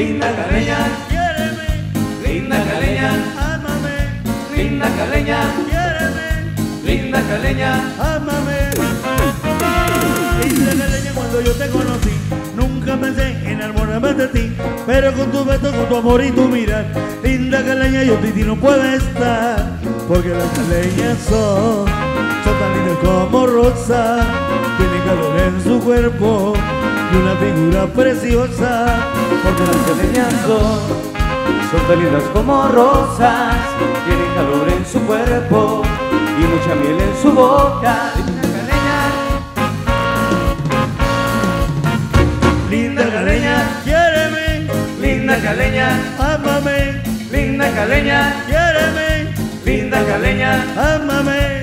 linda caleña, quiéreme, linda caleña, ámame, linda caleña, quiéreme, linda caleña, amame. Linda caleña, cuando yo te conocí, nunca pensé en enamorarme de ti, pero con tu beso, con tu amor y tu mirar, linda caleña, yo de ti no puedo estar, porque las caleñas son, son tan lindas como rosa, tienen calor en su cuerpo y una figura preciosa. Porque las caleñas son Son tan lindas como rosas Tienen calor en su cuerpo Y mucha miel en su boca. Linda caleña linda caleña, quiéreme, Linda caleña ámame, Linda caleña quiéreme, Linda caleña ámame.